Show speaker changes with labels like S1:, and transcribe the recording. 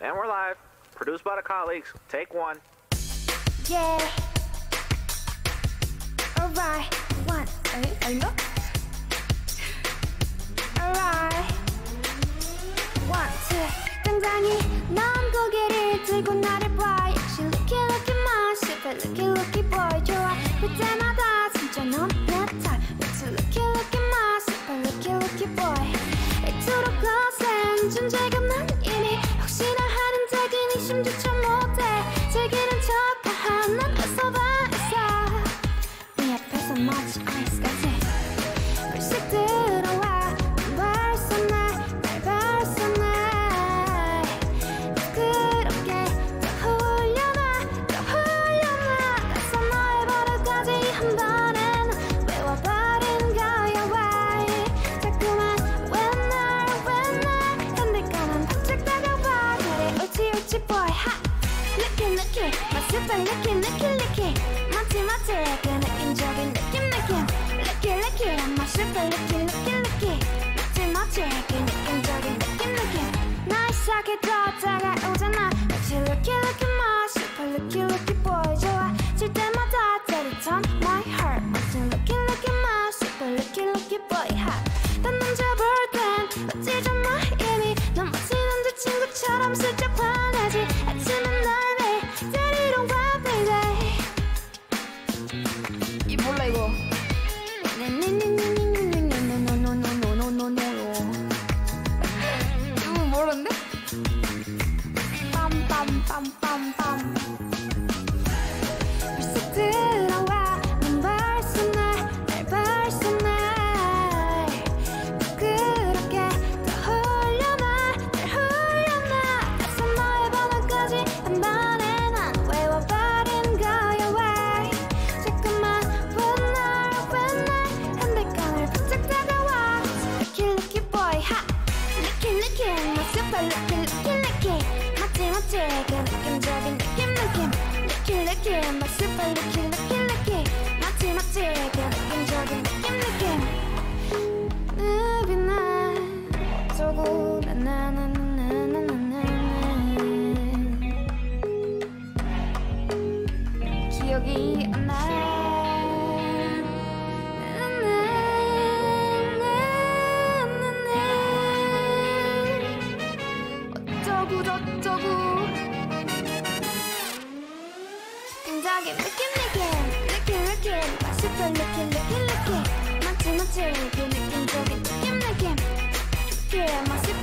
S1: And we're live. Produced by the colleagues. Take one.
S2: Yeah. Alright. One. 아니, 아닌가? Alright. One, two. 당장이 옳지 boy 하 느낌 느낌. 맛있다 느낌 느낌 느낌. 맞지 맞지. 그 느낌적인 느낌 느낌. 느낌 느낌. 맛있다 느낌 느낌 느낌. 맞지 맞지. 그 느낌적인 느낌 느낌. 날 시작해 더 다가오잖아. 마치 맛있다 lucky lucky boy 좋아 슬쩍 반하지 아침엔 날 매일 데리러 와 baby 이 몰라 이거 이거 모르는데? 빰빰빰빰빰 느낌 나 super lucky lucky lucky 맞지 맞지 그 느낌적인 느낌 느낌 느낌 느낌 나 super lucky lucky lucky 맞지 맞지 그 느낌적인 느낌 느낌 어쩌고 저쩌고 굉장히 느낌 느낌. 느낌 느낌. 맛있던 느낌 느낌 느낌. 그 느낌적인 느낌 느낌 맛있던 느낌. 느낌 느낌